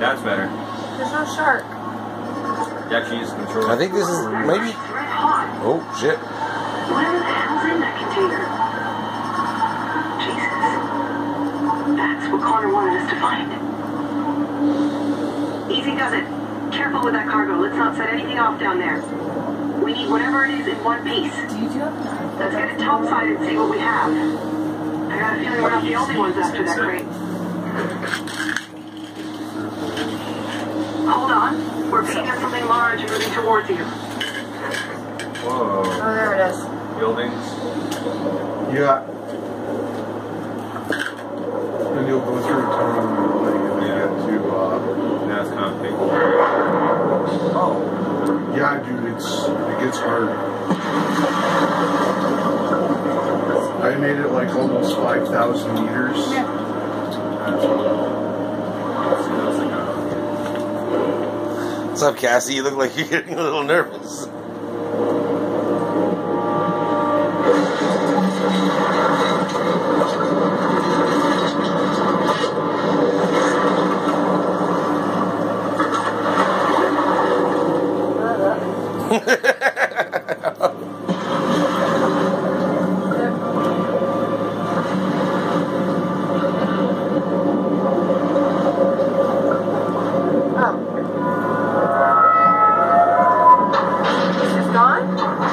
That's better. There's no shark. You actually use the controller. I think this is maybe. It's red hot. Oh shit! Whatever the hell's in that container? Jesus. That's what Connor wanted us to find. Easy does it. Careful with that cargo. Let's not set anything off down there. We need whatever it is in one piece. Do you do have? Let's get it topside and see what we have. I got a feeling we're not the only ones after that crate. Hold on. We're picking up something large and moving towards you. Whoa. Oh, there it is. Buildings. Yeah. And you'll go through a tunnel and you Yeah. get to, uh, That's kind of big. oh. Yeah, dude, it's, it gets hard. I made it like almost 5,000 meters. Yeah. That's all. That's like a- What's up, Cassie? You look like you're getting a little nervous.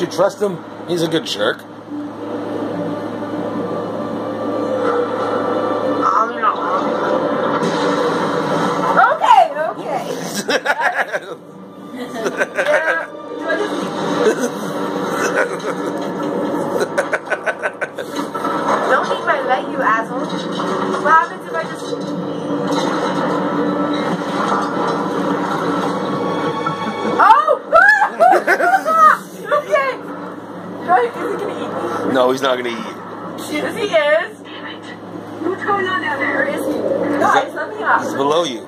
Don't you trust him? He's a good jerk. I'm not. Okay, okay. yeah. Do I just... Don't eat my leg, you asshole. What happens if I just... no, he's not gonna eat. Yes, he is. Damn it. What's going on down Where there? is he? Guys, let me up. He's below you. No,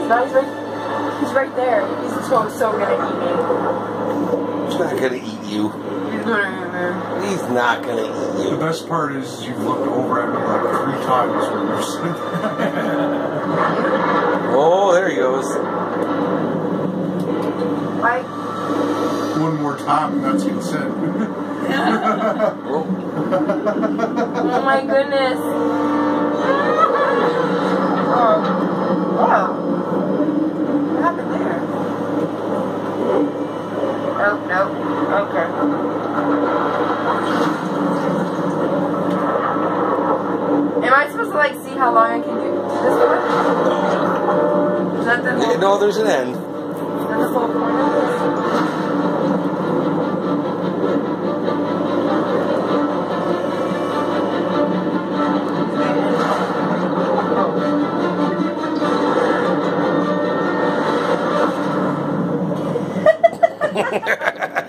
he's not. He's right. He's right there. He's so so gonna eat me. He's not gonna eat you. He's not gonna eat you. The best part is you've looked over at me like three times when you're sitting Oh, there he goes. Like, One more time and that's consent. Oh, oh my goodness. Oh, wow. What happened there? Oh, no. Okay. Am I supposed to like see how long I can do this for? Is that the whole, no, there's an end. is that the whole point this?